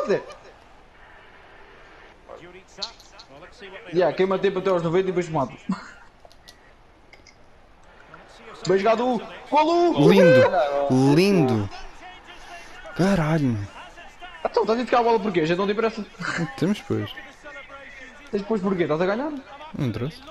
fazer? Yeah, queima tempo até aos 90 e depois mato. Bem jogado! Golo! Lindo! Lindo! Caralho! Então, estás a ficar a bola porquê? A gente não tem pressa. Temos depois. Tens depois porquê? Estás a ganhar? Não trouxe.